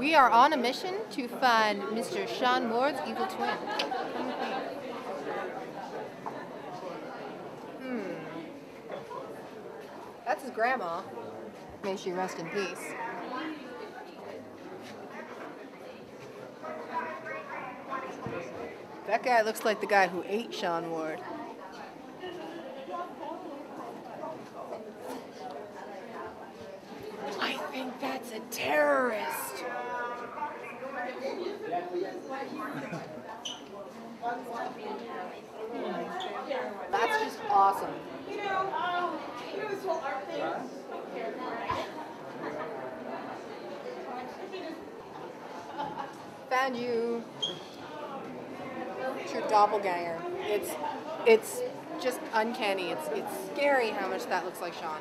We are on a mission to find Mr. Sean Ward's evil twin. Hmm. That's his grandma. May she rest in peace. That guy looks like the guy who ate Sean Ward. I think that's a terrorist. That's just awesome. You know, um, you know this whole art thing? Found you. It's your doppelganger. It's it's just uncanny. It's it's scary how much that looks like Sean.